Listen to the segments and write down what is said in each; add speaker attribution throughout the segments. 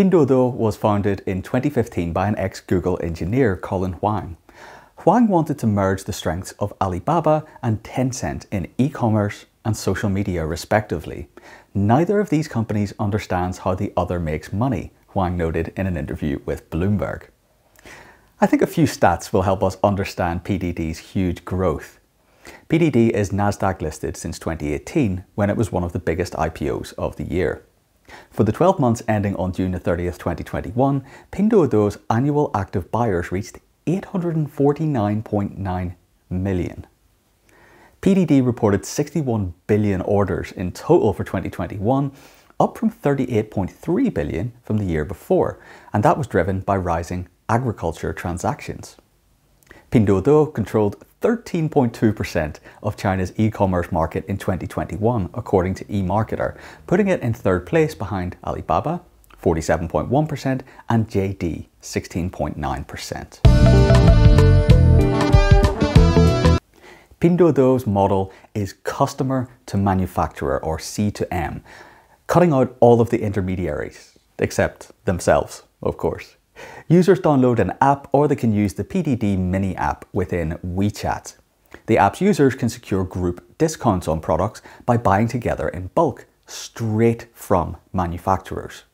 Speaker 1: Pinduoduo was founded in 2015 by an ex-Google engineer, Colin Huang. Huang wanted to merge the strengths of Alibaba and Tencent in e-commerce and social media respectively. Neither of these companies understands how the other makes money, Huang noted in an interview with Bloomberg. I think a few stats will help us understand PDD's huge growth. PDD is Nasdaq listed since 2018 when it was one of the biggest IPOs of the year. For the 12 months ending on June 30th, 2021, Pinduoduo's annual active buyers reached 849.9 million. PDD reported 61 billion orders in total for 2021, up from 38.3 billion from the year before, and that was driven by rising agriculture transactions. Pinduoduo controlled 13.2% of China's e-commerce market in 2021, according to eMarketer, putting it in third place behind Alibaba, 47.1%, and JD, 16.9%. Pinduoduo's model is customer to manufacturer, or C to M, cutting out all of the intermediaries, except themselves, of course. Users download an app or they can use the PDD mini app within WeChat. The app's users can secure group discounts on products by buying together in bulk, straight from manufacturers.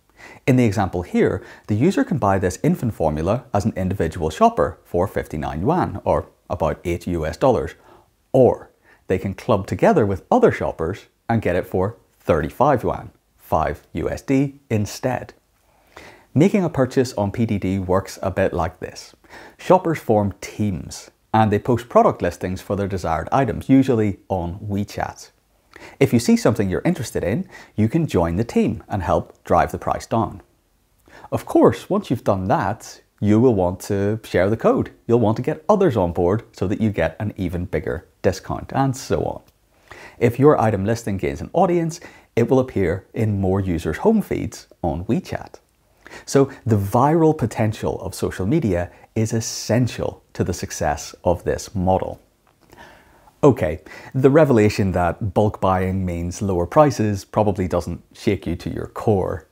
Speaker 1: In the example here, the user can buy this infant formula as an individual shopper for 59 yuan, or about 8 US dollars, or they can club together with other shoppers and get it for 35 yuan, 5 USD instead. Making a purchase on PDD works a bit like this. Shoppers form teams and they post product listings for their desired items, usually on WeChat. If you see something you're interested in, you can join the team and help drive the price down. Of course, once you've done that, you will want to share the code. You'll want to get others on board so that you get an even bigger discount and so on. If your item listing gains an audience, it will appear in more users' home feeds on WeChat. So the viral potential of social media is essential to the success of this model. Okay, the revelation that bulk buying means lower prices probably doesn't shake you to your core.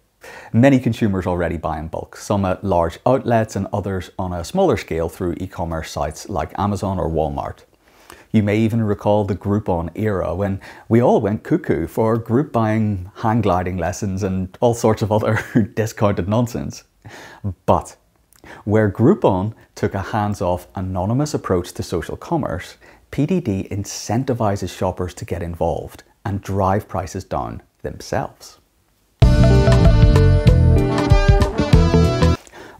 Speaker 1: Many consumers already buy in bulk, some at large outlets and others on a smaller scale through e-commerce sites like Amazon or Walmart. You may even recall the Groupon era when we all went cuckoo for group buying, hang gliding lessons and all sorts of other discounted nonsense. But where Groupon took a hands-off anonymous approach to social commerce, PDD incentivizes shoppers to get involved and drive prices down themselves.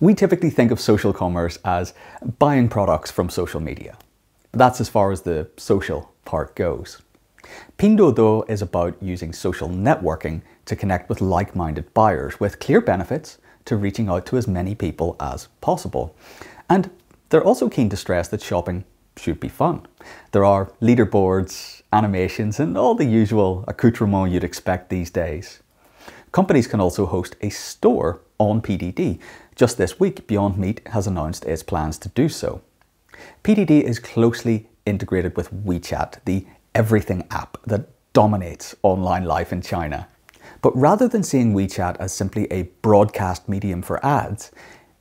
Speaker 1: We typically think of social commerce as buying products from social media. That's as far as the social part goes. Pinduoduo is about using social networking to connect with like-minded buyers with clear benefits to reaching out to as many people as possible. And they're also keen to stress that shopping should be fun. There are leaderboards, animations, and all the usual accoutrements you'd expect these days. Companies can also host a store on PDD. Just this week, Beyond Meat has announced its plans to do so. PDD is closely integrated with WeChat, the everything app that dominates online life in China. But rather than seeing WeChat as simply a broadcast medium for ads,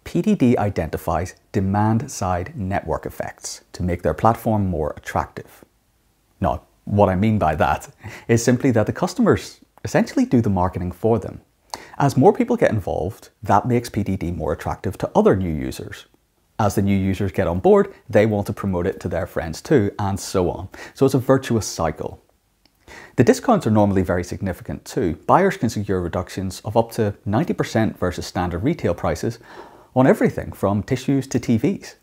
Speaker 1: PDD identifies demand-side network effects to make their platform more attractive. Now, what I mean by that is simply that the customers essentially do the marketing for them. As more people get involved, that makes PDD more attractive to other new users. As the new users get on board, they want to promote it to their friends too, and so on. So it's a virtuous cycle. The discounts are normally very significant too. Buyers can secure reductions of up to 90% versus standard retail prices on everything from tissues to TVs.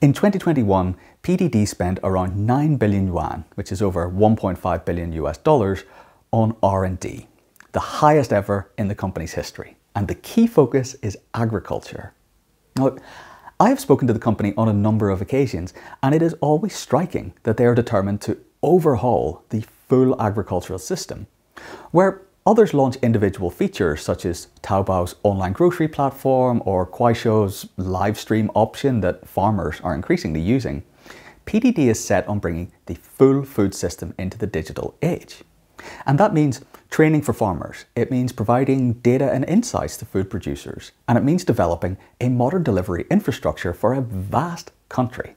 Speaker 1: In 2021, PDD spent around 9 billion yuan, which is over 1.5 billion US dollars, on R&D, the highest ever in the company's history and the key focus is agriculture. Now, I have spoken to the company on a number of occasions, and it is always striking that they are determined to overhaul the full agricultural system, where others launch individual features such as Taobao's online grocery platform or Kuaishou's live stream option that farmers are increasingly using. PDD is set on bringing the full food system into the digital age. And that means training for farmers. It means providing data and insights to food producers. And it means developing a modern delivery infrastructure for a vast country.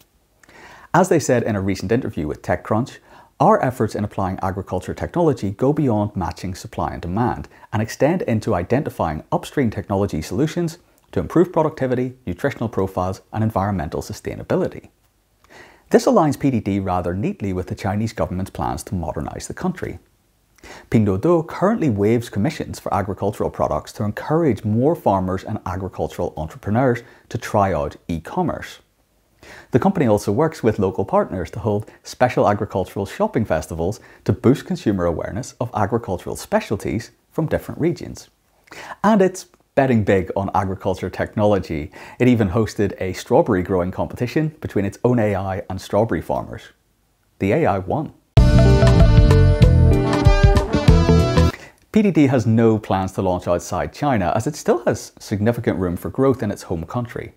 Speaker 1: As they said in a recent interview with TechCrunch, our efforts in applying agriculture technology go beyond matching supply and demand and extend into identifying upstream technology solutions to improve productivity, nutritional profiles, and environmental sustainability. This aligns PDD rather neatly with the Chinese government's plans to modernise the country. Pinduoduo currently waives commissions for agricultural products to encourage more farmers and agricultural entrepreneurs to try out e-commerce. The company also works with local partners to hold special agricultural shopping festivals to boost consumer awareness of agricultural specialties from different regions. And it's betting big on agriculture technology. It even hosted a strawberry growing competition between its own AI and strawberry farmers. The AI won. PDD has no plans to launch outside China as it still has significant room for growth in its home country.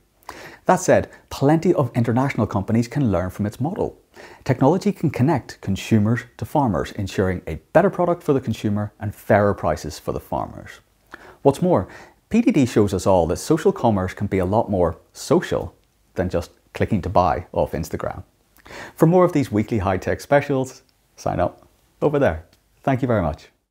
Speaker 1: That said, plenty of international companies can learn from its model. Technology can connect consumers to farmers, ensuring a better product for the consumer and fairer prices for the farmers. What's more, PDD shows us all that social commerce can be a lot more social than just clicking to buy off Instagram. For more of these weekly high-tech specials, sign up over there. Thank you very much.